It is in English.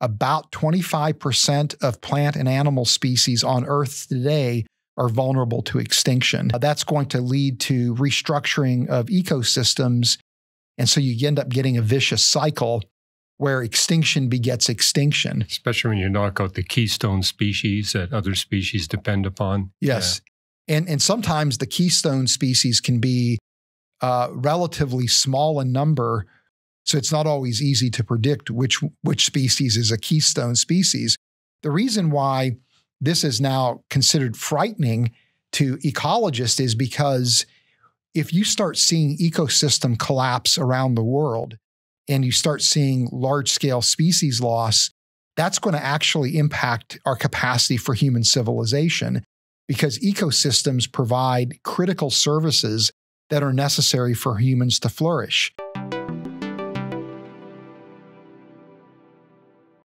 about 25% of plant and animal species on Earth today are vulnerable to extinction. That's going to lead to restructuring of ecosystems. And so you end up getting a vicious cycle where extinction begets extinction. Especially when you knock out the keystone species that other species depend upon. Yes. Yeah. And, and sometimes the keystone species can be uh, relatively small in number. So it's not always easy to predict which, which species is a keystone species. The reason why this is now considered frightening to ecologists is because if you start seeing ecosystem collapse around the world and you start seeing large scale species loss, that's going to actually impact our capacity for human civilization because ecosystems provide critical services that are necessary for humans to flourish.